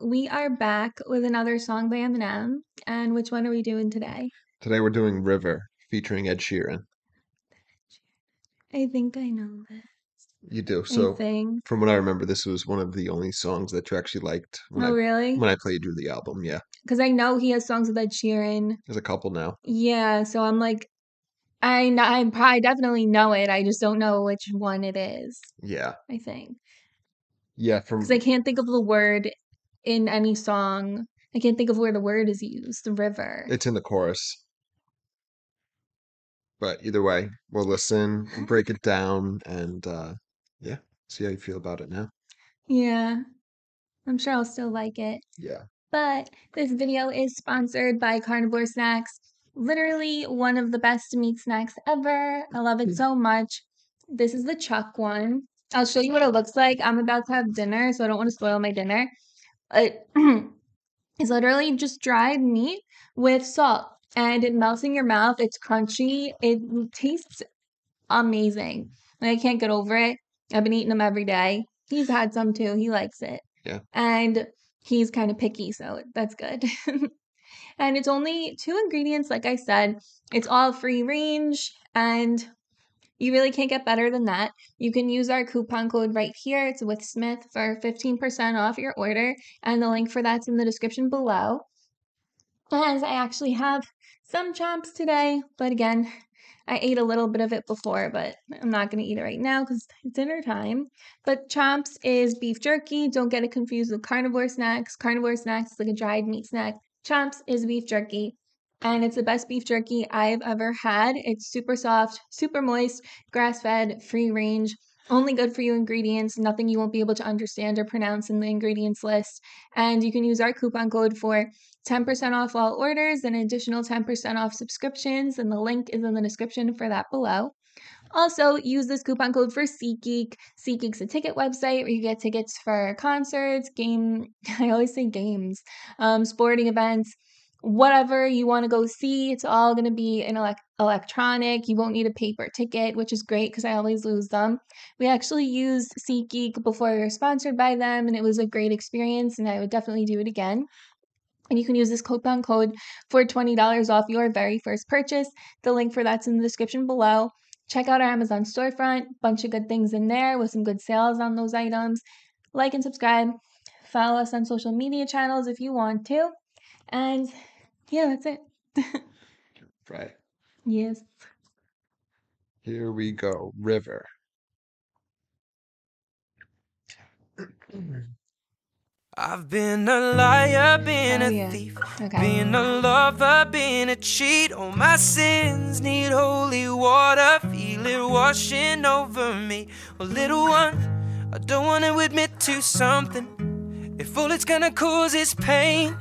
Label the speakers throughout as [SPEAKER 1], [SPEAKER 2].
[SPEAKER 1] We are back with another song by Eminem. And which one are we doing today?
[SPEAKER 2] Today we're doing River featuring Ed Sheeran.
[SPEAKER 1] I think I know this.
[SPEAKER 2] You do. So from what I remember, this was one of the only songs that you actually liked when
[SPEAKER 1] Oh,
[SPEAKER 2] I
[SPEAKER 1] really?
[SPEAKER 2] when I played you the album. Yeah.
[SPEAKER 1] Because I know he has songs with Ed Sheeran.
[SPEAKER 2] There's a couple now.
[SPEAKER 1] Yeah, so I'm like, I know, I probably definitely know it. I just don't know which one it is.
[SPEAKER 2] Yeah.
[SPEAKER 1] I think
[SPEAKER 2] Yeah, from
[SPEAKER 1] because I can't think of the word in any song. I can't think of where the word is used. The river.
[SPEAKER 2] it's in the chorus. But either way, we'll listen, we'll break it down, and uh yeah, see how you feel about it now.
[SPEAKER 1] Yeah, I'm sure I'll still like it.
[SPEAKER 2] Yeah.
[SPEAKER 1] But this video is sponsored by Carnivore Snax. Literally one of the best meat snacks ever. I love it so much. This is the chuck one. I'll show you what it looks like. I'm about to have dinner, so I don't want to spoil my dinner. It is literally just dried meat with salt and it melts in your mouth. It's crunchy. It tastes amazing. Like, I can't get over it. I've been eating them every day. He's had some too. He likes it.
[SPEAKER 2] Yeah.
[SPEAKER 1] And he's kind of picky, so that's good. and it's only two ingredients, like I said. It's all free range, and you really can't get better than that. You can use our coupon code right here. It's with Smith for 15% off your order, and the link for that's in the description below. As I actually have some chomps today, but again, I ate a little bit of it before, but I'm not going to eat it right now because it's dinner time. But chomps is beef jerky. Don't get it confused with Carnivore Snax. Carnivore Snax is like a dried meat snack. Chomps is beef jerky. And it's the best beef jerky I've ever had. It's super soft, super moist, grass fed, free range, only good for you ingredients, nothing you won't be able to understand or pronounce in the ingredients list. And you can use our coupon code for 10% off all orders and additional 10% off subscriptions. And the link is in the description for that below. Also, use this coupon code for SeatGeek. SeatGeek's a ticket website where you get tickets for concerts, game, I always say games, um, sporting events, whatever you want to go see. It's all going to be in elec- electronic. You won't need a paper ticket, which is great because I always lose them. We actually used SeatGeek before we were sponsored by them, and it was a great experience, and I would definitely do it again. And you can use this coupon code for $20 off your very first purchase. The link for that's in the description below. Check out our Amazon storefront, bunch of good things in there with some good sales on those items. Like and subscribe. Follow us on social media channels if you want to. And yeah, that's it.
[SPEAKER 2] Right.
[SPEAKER 1] yes.
[SPEAKER 2] Here we go. River.
[SPEAKER 3] I've been a liar, been
[SPEAKER 1] Oh,
[SPEAKER 3] a
[SPEAKER 1] yeah.
[SPEAKER 3] thief,
[SPEAKER 1] Okay.
[SPEAKER 3] been a lover, been a cheat. All my sins need holy water, feel it washing over me. Well, little one, I don't want to admit to something. If all it's gonna cause is pain,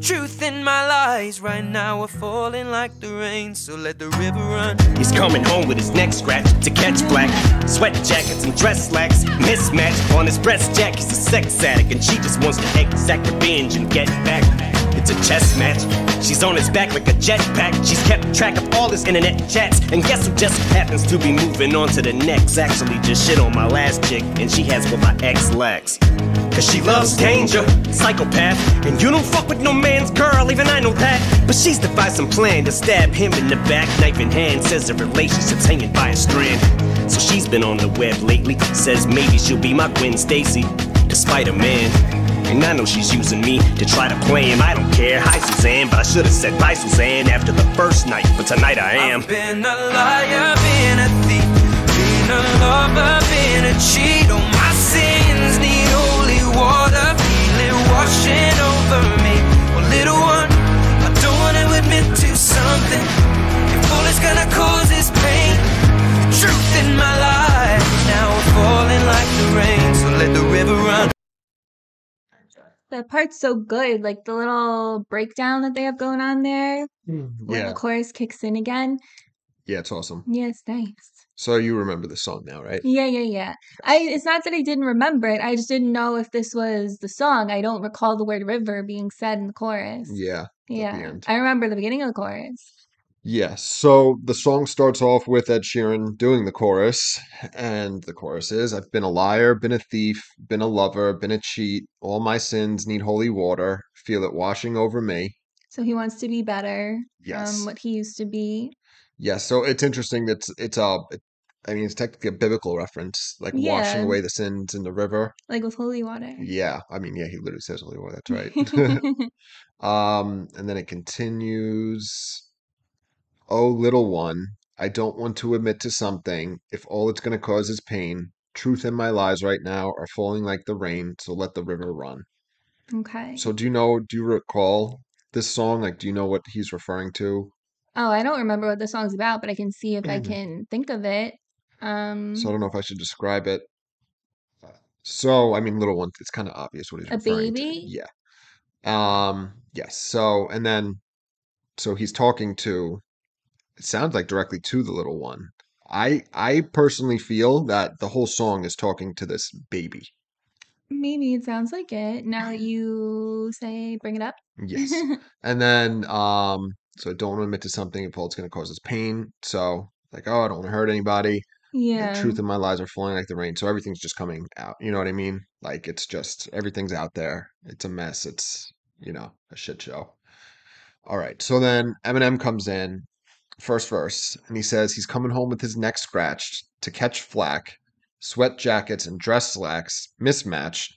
[SPEAKER 3] truth in my lies right now are falling like the rain. So let the river run.
[SPEAKER 4] He's coming home with his neck scratched to catch black. Sweat jackets and dress slacks. Mismatch on his breast jack. He's a sex addict and she just wants to exact revenge and get back. It's a chess match. She's on his back like a jetpack. She's kept track of all his internet chats. And guess who just happens to be moving on to the next? Actually, just shit on my last chick, and she has what my ex lacks. Cause she loves danger, psychopath. And you don't fuck with no man's girl, even I know that. But she's devised some plan to stab him in the back, knife in hand. Says the relationship's hanging by a strand. So she's been on the web lately. Says maybe she'll be my Gwen Stacy, despite a man. And I know she's using me to try to play him. I don't care. Hi, Suzanne, but I should have said bye, Suzanne, after the first night. But tonight I am.
[SPEAKER 3] I've been a liar, been a thief, been a lover, been a cheat. All my sins need holy water, feel washing over me. Well, little one, I don't wanna admit to something. If all it's gonna cause is pain, truth in my life now falling like the rain. So let the river run.
[SPEAKER 1] That part's so good. Like the little breakdown that they have going on there mm, when
[SPEAKER 2] Yeah.
[SPEAKER 1] the chorus kicks in again.
[SPEAKER 2] Yeah, it's awesome.
[SPEAKER 1] Yes, nice.
[SPEAKER 2] So you remember the song now, right?
[SPEAKER 1] Yeah, yeah, yeah. I it's not that I didn't remember it. I just didn't know if this was the song. I don't recall the word river being said in the chorus.
[SPEAKER 2] Yeah.
[SPEAKER 1] yeah. I remember the beginning of the chorus.
[SPEAKER 2] Yeah, so the song starts off with Ed Sheeran doing the chorus, and the chorus is I've been a liar, been a thief, been a lover, been a cheat. All my sins need holy water, feel it washing over me.
[SPEAKER 1] So he wants to be better
[SPEAKER 2] Yes.
[SPEAKER 1] from what he used to be.
[SPEAKER 2] Yes, so it's interesting that it's, it's a, it, I mean, it's technically a biblical reference, like washing
[SPEAKER 1] Yeah.
[SPEAKER 2] away the sins in the river.
[SPEAKER 1] Like with holy water.
[SPEAKER 2] Yeah, I mean, yeah, he literally says holy water, that's right. Um, and then it continues. Oh, little one, I don't want to admit to something if all it's going to cause is pain. Truth and my lies right now are falling like the rain, so let the river run.
[SPEAKER 1] okay.
[SPEAKER 2] So, do you know, do you recall this song? Like, do you know what he's referring to?
[SPEAKER 1] Oh, I don't remember what the song's about, but I can see if I
[SPEAKER 2] Mhm.
[SPEAKER 1] can think of it. Um,
[SPEAKER 2] So, I don't know if I should describe it. So, I mean, little one, it's kind of obvious what he's
[SPEAKER 1] A
[SPEAKER 2] referring
[SPEAKER 1] baby?
[SPEAKER 2] to. Yeah. Um, yes. So, and then, so he's talking to, it sounds like directly to the little one. I I personally feel that the whole song is talking to this baby.
[SPEAKER 1] maybe it sounds like it. Now that you say bring it up.
[SPEAKER 2] Yes. And then, um, so I don't want to admit to something if all it's going to cause us pain. So, like, oh, I don't want to hurt anybody. The
[SPEAKER 1] yeah.
[SPEAKER 2] truth in my lies are falling like the rain. So everything's just coming out. You know what I mean? Like, it's just everything's out there. It's a mess. It's, you know, a shit show. All right. So then Eminem comes in, first verse, and he says he's coming home with his neck scratched to catch flack, sweat jackets and dress slacks mismatched.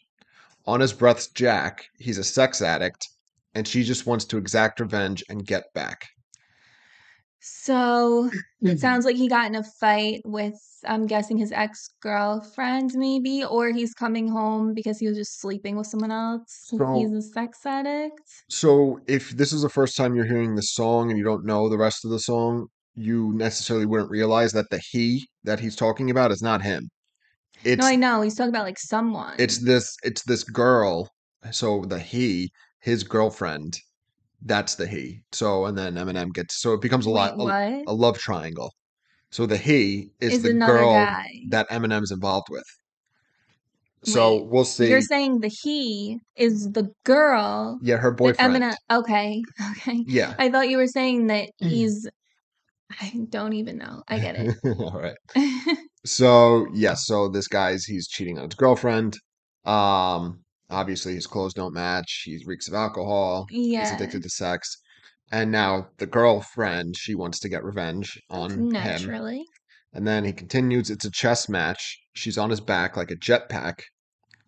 [SPEAKER 2] On his breath's Jack, he's a sex addict, and she just wants to exact revenge and get back.
[SPEAKER 1] So it mm-hmm. sounds like he got in a fight with, I'm guessing his ex girlfriend, maybe, or he's coming home because he was just sleeping with someone else.
[SPEAKER 2] So-
[SPEAKER 1] he's a sex addict.
[SPEAKER 2] So if this is the first time you're hearing the song and you don't know the rest of the song, you necessarily wouldn't realize that the he that he's talking about is not him. It's
[SPEAKER 1] no, I know. He's talking about like someone.
[SPEAKER 2] it's this it's this girl. So the he, his girlfriend, that's the he. So and then Eminem gets so it becomes a lot
[SPEAKER 1] Wait,
[SPEAKER 2] a,
[SPEAKER 1] what?
[SPEAKER 2] a love triangle. So the he is,
[SPEAKER 1] Is
[SPEAKER 2] the
[SPEAKER 1] another
[SPEAKER 2] girl
[SPEAKER 1] guy.
[SPEAKER 2] that Eminem's involved with. So
[SPEAKER 1] Wait,
[SPEAKER 2] we'll see.
[SPEAKER 1] You're saying the he is the girl
[SPEAKER 2] yeah, her
[SPEAKER 1] that
[SPEAKER 2] boyfriend.
[SPEAKER 1] Eminem. Okay, okay.
[SPEAKER 2] Yeah.
[SPEAKER 1] I thought you were saying that he's. I don't even know. I get it.
[SPEAKER 2] All right. So yes, so this guy's he's cheating on his girlfriend. Um, obviously his clothes don't match. He reeks of alcohol. He's addicted to sex. And now the girlfriend, she wants to get revenge on him.
[SPEAKER 1] Naturally.
[SPEAKER 2] And then he continues, it's a chess match. She's on his back like a jetpack.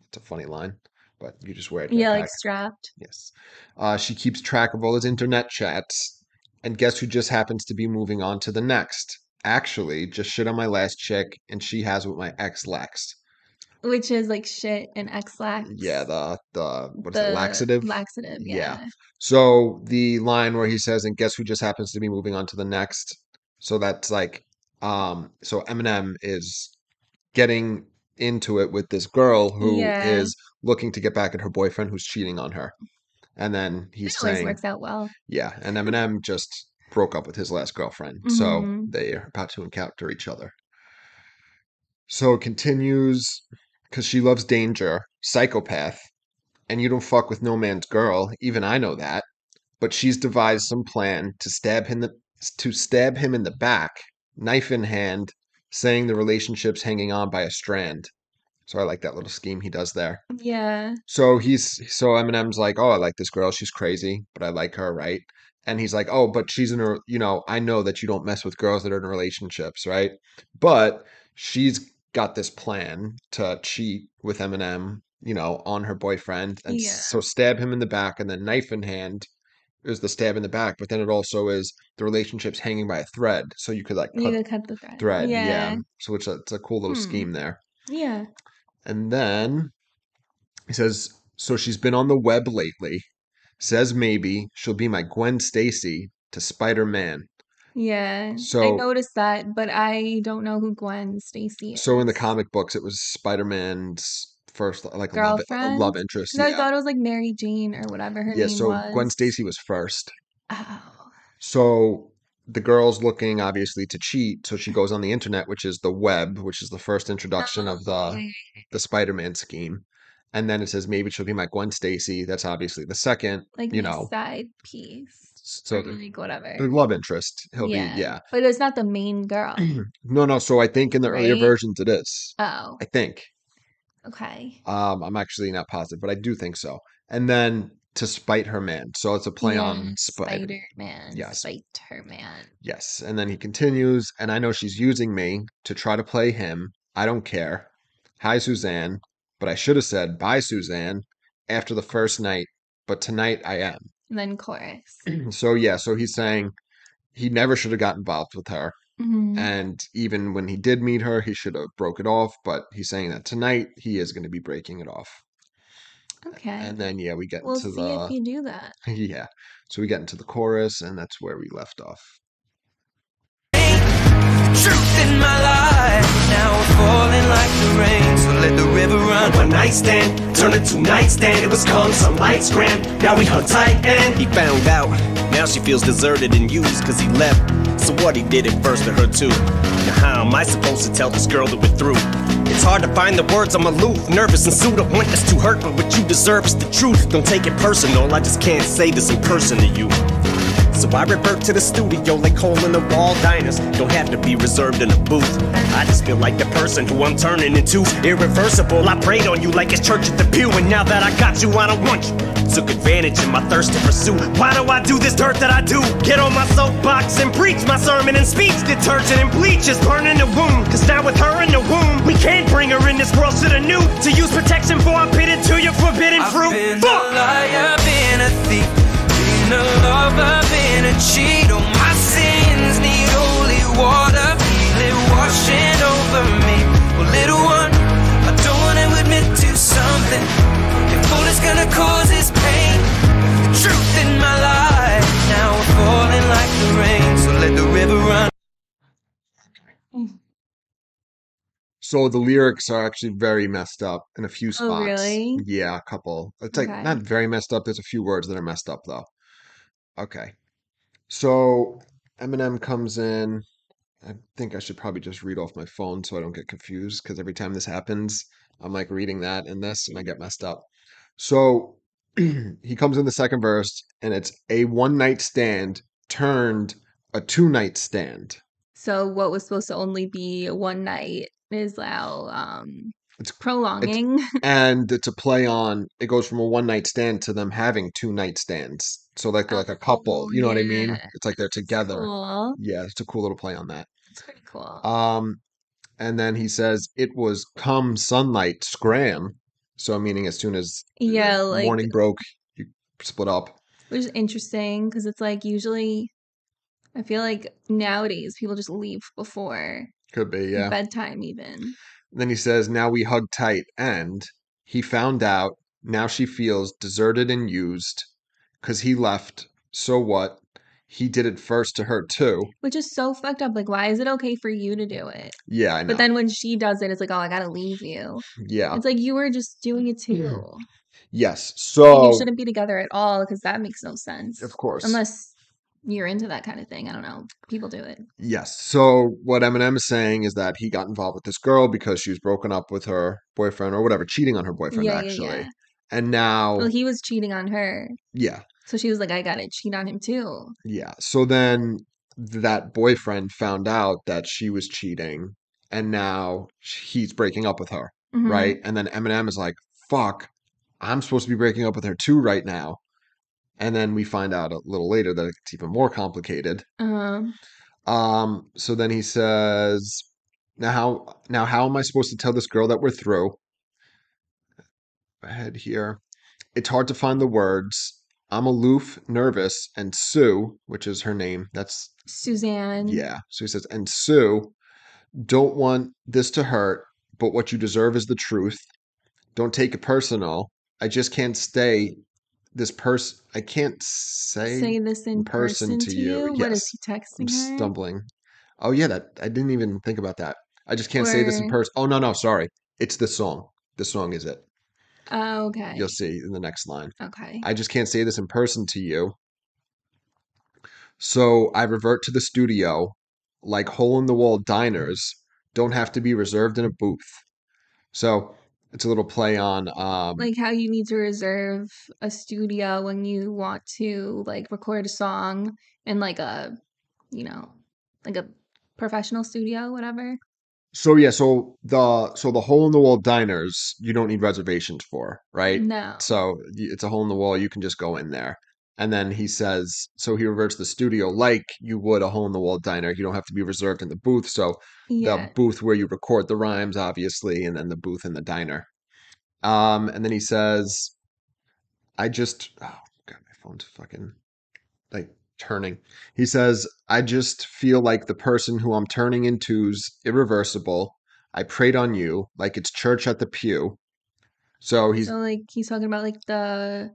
[SPEAKER 2] It's a funny line, but you just wear it.
[SPEAKER 1] Yeah, like strapped.
[SPEAKER 2] Yes. Uh, she keeps track of all his internet chats. And guess who just happens to be moving on to the next? Actually, just shit on my last chick, and she has what my ex Lex.
[SPEAKER 1] Which is like shit and Ex-Lax.
[SPEAKER 2] Yeah, the the what's
[SPEAKER 1] the
[SPEAKER 2] it, laxative?
[SPEAKER 1] Laxative,
[SPEAKER 2] Yeah.
[SPEAKER 1] yeah.
[SPEAKER 2] So the line where he says, "And guess who just happens to be moving on to the next?" So that's like, um, so Eminem is getting into it with this girl who is
[SPEAKER 1] Yeah.
[SPEAKER 2] looking to get back at her boyfriend who's cheating on her, and then he's
[SPEAKER 1] It
[SPEAKER 2] saying,
[SPEAKER 1] works out well.
[SPEAKER 2] Yeah, and Eminem just broke up with his last girlfriend, so
[SPEAKER 1] Mhm.
[SPEAKER 2] they are about to encounter each other. So it continues because she loves danger, psychopath, and you don't fuck with no man's girl. Even I know that. But she's devised some plan to stab him the, to stab him in the back, knife in hand, saying the relationship's hanging on by a strand. So I like that little scheme he does there.
[SPEAKER 1] Yeah.
[SPEAKER 2] So he's so Eminem's like, oh, I like this girl. She's crazy, but I like her, right? And he's like, oh, but she's in a, you know, I know that you don't mess with girls that are in relationships, right? But she's got this plan to cheat with Eminem, you know, on her boyfriend, and
[SPEAKER 1] Yeah.
[SPEAKER 2] so stab him in the back, and then knife in hand is the stab in the back. But then it also is the relationship's hanging by a thread, so you could like
[SPEAKER 1] You
[SPEAKER 2] cut
[SPEAKER 1] cut the thread.
[SPEAKER 2] thread, yeah.
[SPEAKER 1] Yeah.
[SPEAKER 2] So it's a, it's a cool little
[SPEAKER 1] Hmm.
[SPEAKER 2] scheme there.
[SPEAKER 1] Yeah.
[SPEAKER 2] And then he says, So she's been on the web lately. Says maybe she'll be my Gwen Stacy to Spider Man.
[SPEAKER 1] Yeah. I noticed that, but I don't know who Gwen Stacy is.
[SPEAKER 2] So in the comic books, it was Spider Man's first like love,
[SPEAKER 1] Girlfriend?
[SPEAKER 2] love interest.
[SPEAKER 1] No, I thought it was like Mary Jane or whatever her
[SPEAKER 2] yeah,
[SPEAKER 1] name
[SPEAKER 2] so
[SPEAKER 1] was.
[SPEAKER 2] Gwen Stacy was first.
[SPEAKER 1] Oh.
[SPEAKER 2] So the girl's looking obviously to cheat, so she goes on the internet, which is the web, which is the first introduction of the the Spider-Man scheme. and then it says maybe she'll be my Gwen Stacy. That's obviously the second.
[SPEAKER 1] Like
[SPEAKER 2] you know,
[SPEAKER 1] side piece.
[SPEAKER 2] So the,
[SPEAKER 1] like whatever.
[SPEAKER 2] the love interest. He'll be yeah.
[SPEAKER 1] But it's not the main girl.
[SPEAKER 2] No, no. So I think in the earlier versions it is.
[SPEAKER 1] oh,
[SPEAKER 2] I think.
[SPEAKER 1] okay.
[SPEAKER 2] Um, I'm actually not positive, but I do think so. And then to spite her man. So it's a play on spite.
[SPEAKER 1] Spider Man.
[SPEAKER 2] Yes.
[SPEAKER 1] Spider Man.
[SPEAKER 2] Yes. And then he continues, and I know she's using me to try to play him. I don't care. Hi, Suzanne. But I should have said bye, Suzanne, after the first night. But tonight I am.
[SPEAKER 1] And then chorus.
[SPEAKER 2] So yeah, so he's saying he never should have got involved with her.
[SPEAKER 1] Mhm.
[SPEAKER 2] And even when he did meet her, he should have broke it off. But he's saying that tonight he is going to be breaking it off.
[SPEAKER 1] Okay.
[SPEAKER 2] And then yeah, we get
[SPEAKER 1] we'll
[SPEAKER 2] into
[SPEAKER 1] see
[SPEAKER 2] the
[SPEAKER 1] if you do that.
[SPEAKER 2] yeah. So we get into the chorus, and that's where we left off.
[SPEAKER 3] Truth in my life. Now we're falling like the rain. So let the river run.
[SPEAKER 4] One night stand, turned into nightstand. It was calm, some lights grand. Now we hung tight and he found out. Now she feels deserted and used cause he left. So what he did it first to her too. Now how am I supposed to tell this girl that we're through? It's hard to find the words, I'm aloof, nervous and sued. I want this to hurt, but what you deserve is the truth. Don't take it personal, I just can't say this in person to you. So I revert to the studio like hole in the wall diners. Don't have to be reserved in a booth. I just feel like the person who I'm turning into irreversible. I prayed on you like it's church at the pew, and now that I got you, I don't want you. Took advantage of my thirst to pursue. Why do I do this dirt that I do? Get on my soapbox and preach my sermon and speech. Detergent and bleach is burning the wound. Cause now with her in the womb, we can't bring her in this world to the new. To use protection for I'm pitted to your forbidden
[SPEAKER 3] I've
[SPEAKER 4] fruit.
[SPEAKER 3] been a liar, been a thief, a lover, been a cheat. All my sins need holy water, feel it washing over me. Well, little one, I don't wanna admit to something. If all it's gonna cause is pain, the truth in my life. Now we're falling like the rain, so let the river run.
[SPEAKER 2] So the lyrics are actually very messed up in a few
[SPEAKER 1] Oh,
[SPEAKER 2] spots.
[SPEAKER 1] really?
[SPEAKER 2] Yeah, a couple. It's like
[SPEAKER 1] Okay.
[SPEAKER 2] not very messed up. There's a few words that are messed up though. Okay. So Eminem comes in. I think I should probably just read off my phone so I don't get confused because every time this happens, I'm like reading that and this and I get messed up. So he comes in the second verse and it's a one night stand turned a two night stand.
[SPEAKER 1] So what was supposed to only be one night is now um
[SPEAKER 2] It's-
[SPEAKER 1] prolonging.
[SPEAKER 2] and it's a play on it goes from a one night stand to them having two night stands so like they're like a couple
[SPEAKER 1] Oh,
[SPEAKER 2] you know what i mean it's like they're together
[SPEAKER 1] Cool.
[SPEAKER 2] yeah it's a cool little play on that
[SPEAKER 1] It's pretty cool.
[SPEAKER 2] um and then he says it was come sunlight scram so meaning as soon as the
[SPEAKER 1] yeah, like
[SPEAKER 2] morning broke you split up
[SPEAKER 1] which is interesting because it's like usually I feel like nowadays people just leave before
[SPEAKER 2] could be yeah
[SPEAKER 1] bedtime even.
[SPEAKER 2] Then he says now we hug tight and he found out now she feels deserted and used because he left so what he did it first to her too
[SPEAKER 1] Which is so fucked up. Like, why is it okay for you to do it?
[SPEAKER 2] yeah i know
[SPEAKER 1] But then when she does it, it's like, oh, I gotta leave you.
[SPEAKER 2] yeah
[SPEAKER 1] It's like you were just doing it too.
[SPEAKER 2] Yes.
[SPEAKER 1] And
[SPEAKER 2] So,
[SPEAKER 1] you shouldn't be together at all because that makes no sense.
[SPEAKER 2] of course.
[SPEAKER 1] Unless you're into that kind of thing. I don't know. People do it.
[SPEAKER 2] Yes. So, what Eminem is saying is that he got involved with this girl because she was broken up with her boyfriend or whatever, cheating on her boyfriend,
[SPEAKER 1] yeah, yeah,
[SPEAKER 2] actually.
[SPEAKER 1] yeah.
[SPEAKER 2] And now,
[SPEAKER 1] Well, he was cheating on her.
[SPEAKER 2] yeah,
[SPEAKER 1] So she was like, I gotta cheat on him too.
[SPEAKER 2] yeah. So then that boyfriend found out that she was cheating and now he's breaking up with her,
[SPEAKER 1] Mhm.
[SPEAKER 2] right? And then Eminem is like, fuck, I'm supposed to be breaking up with her too right now. And then we find out a little later that it's even more complicated.
[SPEAKER 1] Um,
[SPEAKER 2] Um, so then he says, "Now how now how am I supposed to tell this girl that we're through?" Ahead here. It's hard to find the words. I'm aloof, nervous, and Sue, which is her name. That's
[SPEAKER 1] Suzanne.
[SPEAKER 2] yeah. So he says, and Sue, don't want this to hurt, but what you deserve is the truth. Don't take it personal. I just can't stay this person. I can't say,
[SPEAKER 1] Say this in person, to you. What is
[SPEAKER 2] Yes.
[SPEAKER 1] he
[SPEAKER 2] I'm
[SPEAKER 1] texting her?
[SPEAKER 2] stumbling. Oh yeah, that I didn't even think about that. I just can't say this in person. Oh no, no, sorry. It's the song. The song is it.
[SPEAKER 1] Oh, okay.
[SPEAKER 2] You'll see in the next line.
[SPEAKER 1] Okay.
[SPEAKER 2] I just can't say this in person to you. So I revert to the studio, like hole in the wall diners don't have to be reserved in a booth. So It's a little play on um
[SPEAKER 1] like how you need to reserve a studio when you want to like record a song in like a you know like a professional studio whatever
[SPEAKER 2] so yeah, so the so the hole in the wall diners you don't need reservations for, right?
[SPEAKER 1] no
[SPEAKER 2] So it's a hole in the wall, you can just go in there. And then he says, so he reverts the studio like you would a hole in the wall diner. You don't have to be reserved in the booth. So
[SPEAKER 1] yeah
[SPEAKER 2] the booth where you record the rhymes, obviously, and then the booth in the diner. Um, and then he says, I just oh god, my phone's fucking like turning. He says, I just feel like the person who I'm turning into's irreversible. I prayed on you, like it's church at the pew. So he's
[SPEAKER 1] so like he's talking about like the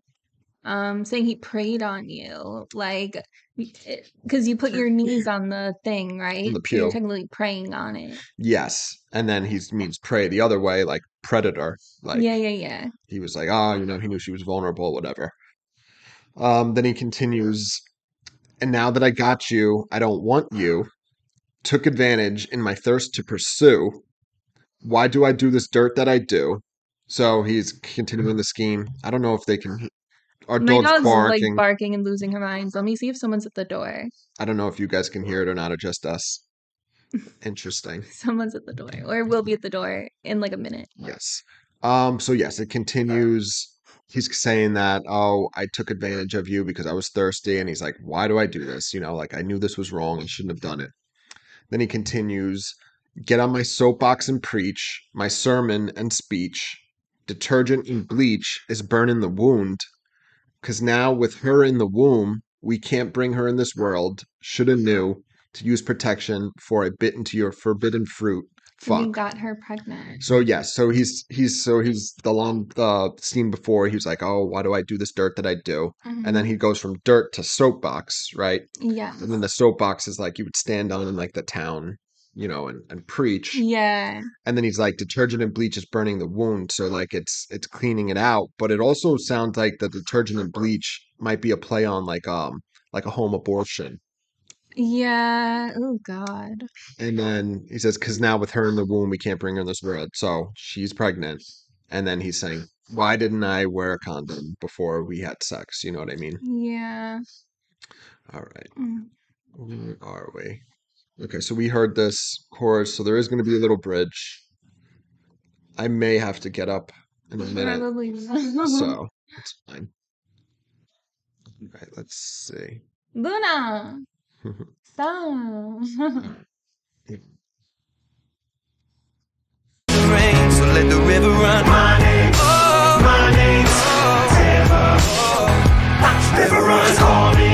[SPEAKER 1] um saying he prayed on you like because you put your knees on the thing right
[SPEAKER 2] the
[SPEAKER 1] so you're technically praying on it
[SPEAKER 2] yes. And then he means pray the other way, like predator. Like
[SPEAKER 1] yeah yeah yeah
[SPEAKER 2] he was like, oh, you know, he knew she was vulnerable, whatever. Um, then he continues, and now that I got you, I don't want you. Took advantage in my thirst to pursue. Why do I do this dirt that I do? So he's continuing the scheme. I don't know if they can. Our
[SPEAKER 1] my
[SPEAKER 2] dog's
[SPEAKER 1] dog's
[SPEAKER 2] barking.
[SPEAKER 1] like barking and losing her mind let me see if someone's at the door
[SPEAKER 2] I don't know if you guys can hear it or not, or just us. Interesting.
[SPEAKER 1] someone's at the door or will be at the door in like a minute
[SPEAKER 2] Yes. Um, so yes, it continues. He's saying that, oh, I took advantage of you because I was thirsty. And he's like, why do I do this? You know, like I knew this was wrong. I shouldn't have done it. Then he continues, get on my soapbox and preach, my sermon and speech. Detergent and bleach is burning the wound. Cause now with her in the womb, we can't bring her in this world. Shoulda knew to use protection for I bit into your forbidden fruit.
[SPEAKER 1] and you got her pregnant
[SPEAKER 2] So yes, so he's he's so he's the long the scene before he was like, oh, why do I do this dirt that I do? And then mm-hmm. he goes from dirt to soapbox, right?
[SPEAKER 1] yeah
[SPEAKER 2] And then the soapbox is like you would stand on in like the town, you know, and, and preach.
[SPEAKER 1] yeah
[SPEAKER 2] And then he's like, detergent and bleach is burning the wound, so like it's it's cleaning it out. But it also sounds like the detergent and bleach might be a play on like um like a home abortion.
[SPEAKER 1] yeah oh god
[SPEAKER 2] And then he says, because now with her in the womb, we can't bring her in this world. So she's pregnant. And then he's saying, why didn't I wear a condom before we had sex? You know what I mean?
[SPEAKER 1] yeah
[SPEAKER 2] All right.
[SPEAKER 1] Mm.
[SPEAKER 2] Where are we? Okay, so we heard this chorus. So there is going to be a little bridge. I may have to get up in a minute.
[SPEAKER 1] Probably not.
[SPEAKER 2] So it's fine. All right, let's see.
[SPEAKER 1] Luna, stop.
[SPEAKER 3] so let the river run. My name, oh, my name, oh, river run. Call me,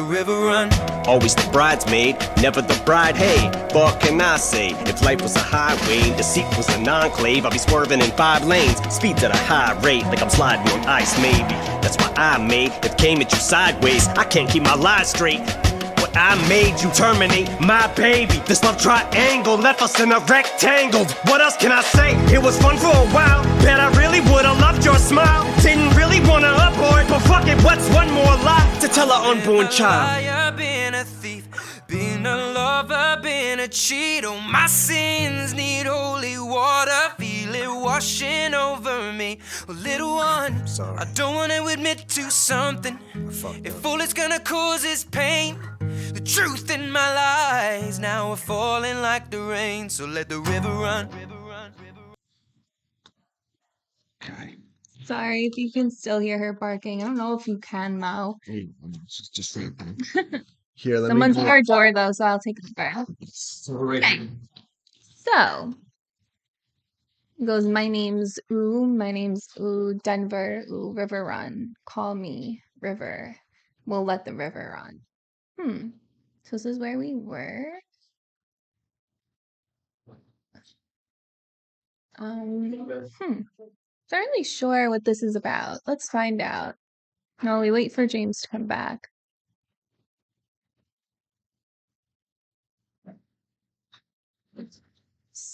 [SPEAKER 3] the river run.
[SPEAKER 4] Always the bridesmaid, never the bride. Hey, what can I say? If life was a highway and deceit was an enclave, I'd be swerving in five lanes, speeds at a high rate, like I'm sliding on ice, maybe. That's why I made it came at you sideways. I can't keep my lies straight. I made you terminate my baby. This love triangle left us in a rectangle. What else can I say? It was fun for a while. Bet I really would've loved your smile. Didn't really wanna abort, but fuck it, what's one more lie to tell an unborn child?
[SPEAKER 3] Cheat. Oh, my sins need holy water. Feel it washing over me. Oh, little one,
[SPEAKER 4] Sorry.
[SPEAKER 3] I don't wanna admit to something. If all it's gonna cause is pain, the truth in my lies now are falling like the rain. So let the river run.
[SPEAKER 2] Okay.
[SPEAKER 1] Sorry if you can still hear her barking. I don't know if you can, Mo.
[SPEAKER 2] Hey, Just, just wait. Here, let
[SPEAKER 1] Someone's
[SPEAKER 2] me.
[SPEAKER 1] at our door though, so I'll take it first.
[SPEAKER 2] Sorry.
[SPEAKER 1] So goes, my name's Ooh, my name's Ooh, Denver, Ooh, River Run. Call me River. We'll let the river run. Hmm. So this is where we were. Um, hmm. Not really sure what this is about. Let's find out. No, we wait for James to come back.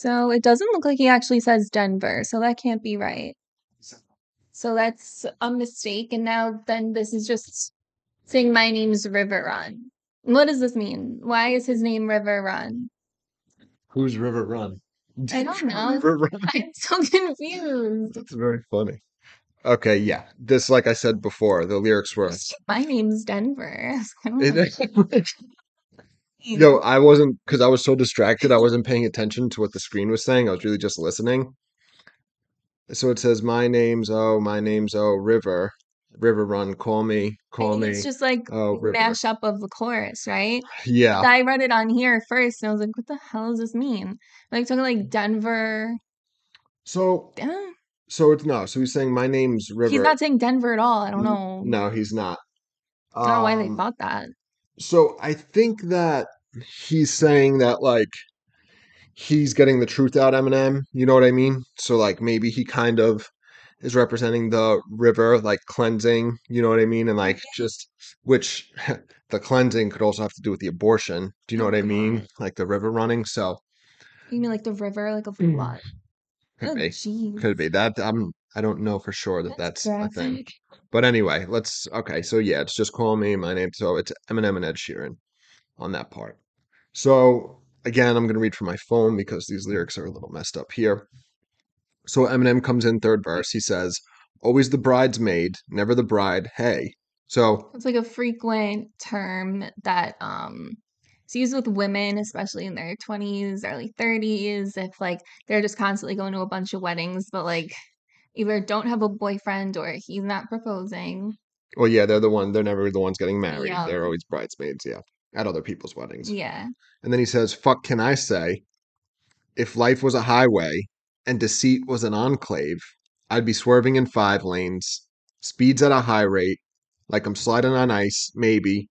[SPEAKER 1] So it doesn't look like he actually says Denver, so that can't be right. So that's a mistake, and now then this is just saying my name's River Run. What does this mean? Why is his name River Run?
[SPEAKER 2] Who's River Run?
[SPEAKER 1] I don't know.
[SPEAKER 2] River Run.
[SPEAKER 1] I'm so confused.
[SPEAKER 2] That's very funny. Okay, yeah. This, like I said before, the lyrics were.
[SPEAKER 1] My name's Denver. I don't know.
[SPEAKER 2] It, yo, I wasn't because I was so distracted. I wasn't paying attention to what the screen was saying. I was really just listening. So it says, "My name's oh, my name's oh, River, River Run. Call me, call me.
[SPEAKER 1] it's just like
[SPEAKER 2] Oh, River.
[SPEAKER 1] mashup of the chorus, right?
[SPEAKER 2] Yeah,
[SPEAKER 1] I read it on here first, and I was like, "What the hell does this mean?" Like talking like Denver.
[SPEAKER 2] So,
[SPEAKER 1] Uh,
[SPEAKER 2] so it's no. So he's saying my name's River.
[SPEAKER 1] He's not saying Denver at all. I don't know.
[SPEAKER 2] No, he's not.
[SPEAKER 1] I don't know why they
[SPEAKER 2] Um,
[SPEAKER 1] thought that.
[SPEAKER 2] So I think that he's saying that like he's getting the truth out, Eminem. You know what I mean? So like maybe he kind of is representing the river, like cleansing. You know what I mean? And like just which the cleansing could also have to do with the abortion. Do you know what I mean? Like the river running. So
[SPEAKER 1] You mean like the river, like a
[SPEAKER 2] Mm.
[SPEAKER 1] flood?
[SPEAKER 2] could
[SPEAKER 1] Oh,
[SPEAKER 2] be,
[SPEAKER 1] jeez.
[SPEAKER 2] could be that. I'm. I don't know for sure that
[SPEAKER 1] That's
[SPEAKER 2] that's, a thing. But anyway, let's okay. So yeah, it's just call me my name. So it's Eminem and Ed Sheeran on that part. So again, I'm going to read from my phone because these lyrics are a little messed up here. So Eminem comes in third verse. He says, "Always the bridesmaid, never the bride. Hey." So
[SPEAKER 1] It's like a frequent term that um it's used with women, especially in their 20s, early 30s, if like they're just constantly going to a bunch of weddings, but like either don't have a boyfriend or he's not proposing.
[SPEAKER 2] well, yeah, they're the one. They're never the ones getting married.
[SPEAKER 1] Yeah.
[SPEAKER 2] They're always bridesmaids. Yeah, at other people's weddings.
[SPEAKER 1] Yeah.
[SPEAKER 2] And then he says, "Fuck, can I say? If life was a highway and deceit was an enclave, I'd be swerving in five lanes, speeds at a high rate, like I'm sliding on ice. Maybe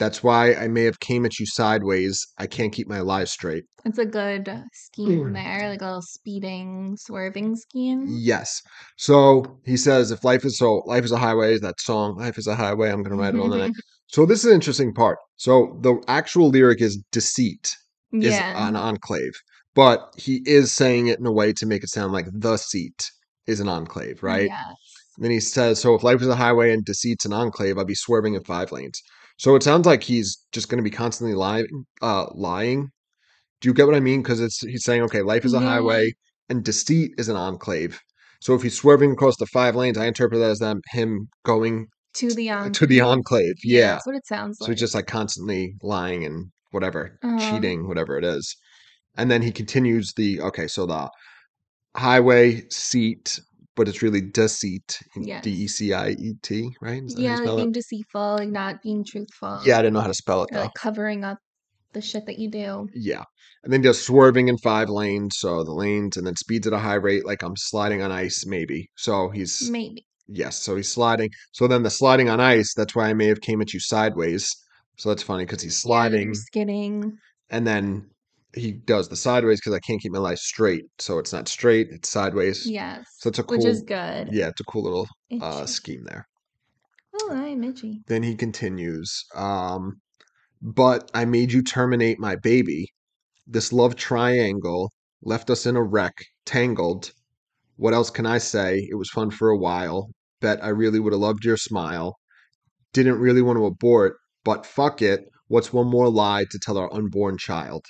[SPEAKER 2] that's why I may have came at you sideways. I can't keep my lies straight.
[SPEAKER 1] It's a good uh, scheme
[SPEAKER 2] Mm.
[SPEAKER 1] there, like a little speeding, swerving scheme.
[SPEAKER 2] Yes. So he says, if life is so life is a highway, that song, life is a highway. I'm gonna write it on the neck. So this is an interesting part. So the actual lyric is deceit. is
[SPEAKER 1] yeah.
[SPEAKER 2] an enclave, but he is saying it in a way to make it sound like the seat is an enclave, right?
[SPEAKER 1] Yeah.
[SPEAKER 2] Then he says, "So if life is a highway and deceit's an enclave, I'd be swerving in five lanes." So it sounds like he's just going to be constantly lying. Uh, lying. Do you get what I mean? Because it's he's saying, "Okay, life is a
[SPEAKER 1] Yeah.
[SPEAKER 2] highway and deceit is an enclave." So if he's swerving across the five lanes, I interpret that as them him going
[SPEAKER 1] To the enclave.
[SPEAKER 2] to the enclave. Yeah.
[SPEAKER 1] That's what it sounds like.
[SPEAKER 2] So he's just like constantly lying and whatever,
[SPEAKER 1] Uh-huh.
[SPEAKER 2] cheating, whatever it is. And then he continues the okay, so the highway seat, but it's really deceit,
[SPEAKER 1] Yes.
[SPEAKER 2] D E C I E T, right?
[SPEAKER 1] Yeah, like
[SPEAKER 2] spell it?
[SPEAKER 1] being deceitful, like not being truthful.
[SPEAKER 2] Yeah, I didn't know how to spell it
[SPEAKER 1] Or
[SPEAKER 2] though.
[SPEAKER 1] like covering up the shit that you do.
[SPEAKER 2] Yeah. And then just swerving in five lanes, so the lanes, and then speeds at a high rate, like I'm sliding on ice, maybe. So he's
[SPEAKER 1] Maybe.
[SPEAKER 2] yes, so he's sliding. So then the sliding on ice, that's why I may have came at you sideways. So that's funny because he's sliding.
[SPEAKER 1] you're skidding.
[SPEAKER 2] and then he does the sideways because I can't keep my life straight. So it's not straight; it's sideways.
[SPEAKER 1] Yes.
[SPEAKER 2] So it's a cool,
[SPEAKER 1] Which is good.
[SPEAKER 2] yeah, it's a cool little uh, scheme there.
[SPEAKER 1] Oh, I'm itchy.
[SPEAKER 2] Then he continues, um, but I made you terminate my baby. This love triangle left us in a wreck, tangled. What else can I say? It was fun for a while. Bet I really would have loved your smile. Didn't really want to abort, but fuck it. What's one more lie to tell our unborn child?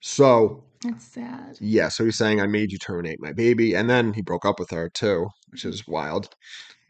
[SPEAKER 2] So
[SPEAKER 1] That's sad.
[SPEAKER 2] Yeah, so he's saying I made you terminate my baby, and then he broke up with her too, which mm-hmm. is wild.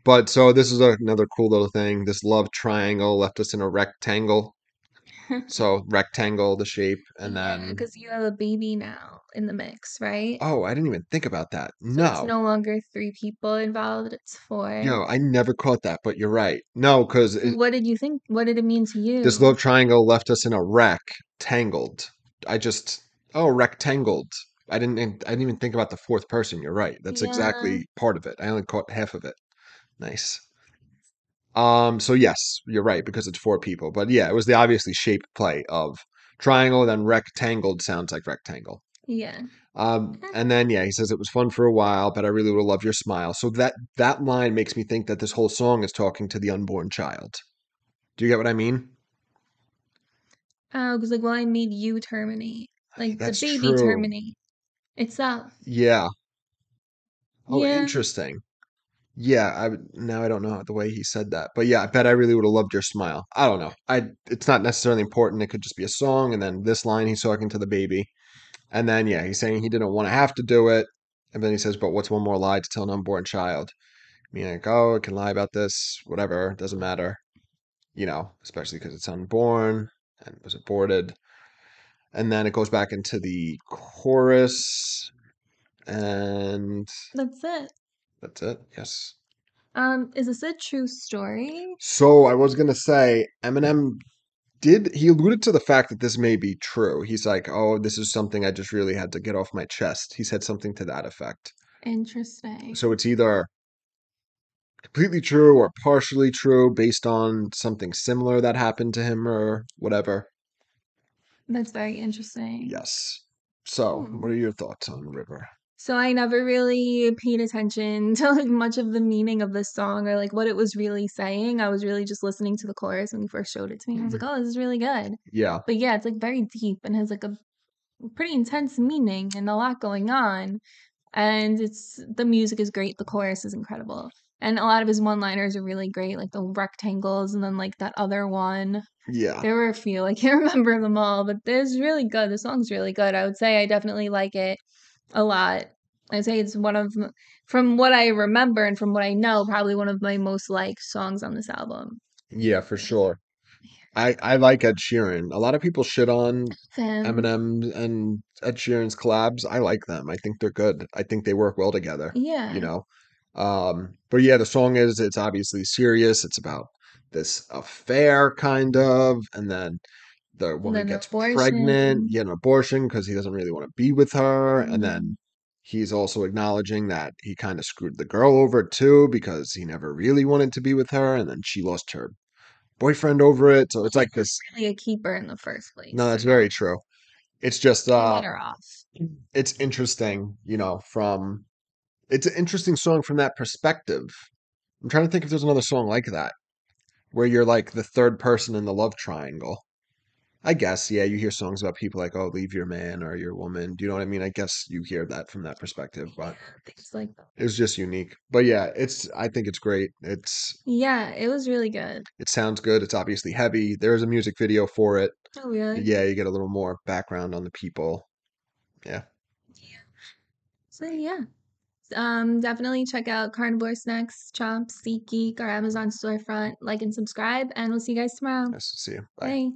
[SPEAKER 2] But so this is a, another cool little thing. This love triangle left us in a rectangle. So rectangle, the shape, and then
[SPEAKER 1] because you have a baby now in the mix, right?
[SPEAKER 2] oh, I didn't even think about that.
[SPEAKER 1] So it's
[SPEAKER 2] No,
[SPEAKER 1] no longer three people involved. It's four.
[SPEAKER 2] no, I never caught that. But you're right. No, because
[SPEAKER 1] What did you think? What did it mean to you?
[SPEAKER 2] this love triangle left us in a wreck, tangled. I just oh rectangled. I didn't. I didn't even think about the fourth person. You're right. That's
[SPEAKER 1] Yeah.
[SPEAKER 2] exactly part of it. I only caught half of it. Nice. Um. So yes, you're right because it's four people. But yeah, it was the obviously shaped play of triangle. Then rectangled sounds like rectangle.
[SPEAKER 1] Yeah.
[SPEAKER 2] Um.
[SPEAKER 1] Okay.
[SPEAKER 2] And then yeah, he says it was fun for a while, but I really would love your smile. So that that line makes me think that this whole song is talking to the unborn child. Do you get what I mean?
[SPEAKER 1] Oh, because like, well, I made you terminate, like
[SPEAKER 2] That's
[SPEAKER 1] the baby
[SPEAKER 2] true.
[SPEAKER 1] terminate itself.
[SPEAKER 2] Yeah. Oh,
[SPEAKER 1] Yeah.
[SPEAKER 2] interesting. Yeah, I would- now I don't know the way he said that, but yeah, I bet I really would have loved your smile. I don't know. I it's not necessarily important. It could just be a song, and then this line he's talking to the baby. And then yeah, he's saying he didn't want to have to do it. And then he says, "But what's one more lie to tell an unborn child?" Meaning like, "Oh, I can lie about this, whatever, doesn't matter." You know, especially because it's unborn and was aborted. And then it goes back into the chorus, and
[SPEAKER 1] That's it.
[SPEAKER 2] that's it. Yes.
[SPEAKER 1] Um, is this a true story?
[SPEAKER 2] So I was gonna say Eminem did he alluded to the fact that this may be true. He's like, "Oh, this is something I just really had to get off my chest." He said something to that effect.
[SPEAKER 1] Interesting.
[SPEAKER 2] So it's either completely true or partially true based on something similar that happened to him or whatever.
[SPEAKER 1] That's very interesting.
[SPEAKER 2] Yes. So,
[SPEAKER 1] Hmm.
[SPEAKER 2] what are your thoughts on River?
[SPEAKER 1] So I never really paid attention to like much of the meaning of this song or like what it was really saying. I was really just listening to the chorus when you first showed it to me. I was like, oh, this is really good.
[SPEAKER 2] Yeah.
[SPEAKER 1] But yeah, it's like very deep and has like a pretty intense meaning and a lot going on. And it's the music is great. The chorus is incredible. And a lot of his one liners are really great, like the rectangles and then like that other one.
[SPEAKER 2] Yeah.
[SPEAKER 1] There were a few. I can't remember them all, but this is really good. The song's really good. I would say I definitely like it a lot. I'd say it's one of, from what I remember and from what I know, probably one of my most liked songs on this album.
[SPEAKER 2] Yeah, for sure. I I like Ed Sheeran. A lot of people shit on
[SPEAKER 1] Fam.
[SPEAKER 2] Eminem and Ed Sheeran's collabs. I like them. I think they're good. I think they work well together.
[SPEAKER 1] Yeah.
[SPEAKER 2] you know um but yeah the song is it's obviously serious it's about this affair kind of and then the woman
[SPEAKER 1] then
[SPEAKER 2] gets pregnant
[SPEAKER 1] abortion.
[SPEAKER 2] get an abortion because he doesn't really want to be with her and
[SPEAKER 1] Mhm.
[SPEAKER 2] then he's also acknowledging that he kind of screwed the girl over too because he never really wanted to be with her and then she lost her boyfriend over it so it's like this
[SPEAKER 1] Really a keeper in the first place.
[SPEAKER 2] no that's very true it's just uh
[SPEAKER 1] let her off.
[SPEAKER 2] it's interesting, you know, from it's an interesting song from that perspective. I'm trying to think if there's another song like that where you're like the third person in the love triangle. I guess, yeah, you hear songs about people like, oh, leave your man or your woman. Do you know what I mean? I guess you hear that from that perspective, but
[SPEAKER 1] Things like that.
[SPEAKER 2] it was just unique. But yeah, it's I think it's great. It's
[SPEAKER 1] Yeah, it was really good.
[SPEAKER 2] it sounds good. It's obviously heavy. There's a music video for it.
[SPEAKER 1] Oh, really?
[SPEAKER 2] Yeah, you get a little more background on the people. Yeah. Yeah.
[SPEAKER 1] So yeah. Um, definitely check out Carnivore Snax, Chomps, SeatGeek, our Amazon storefront. Like and subscribe, and we'll see you guys tomorrow.
[SPEAKER 2] Nice to see you. Bye.
[SPEAKER 1] Bye.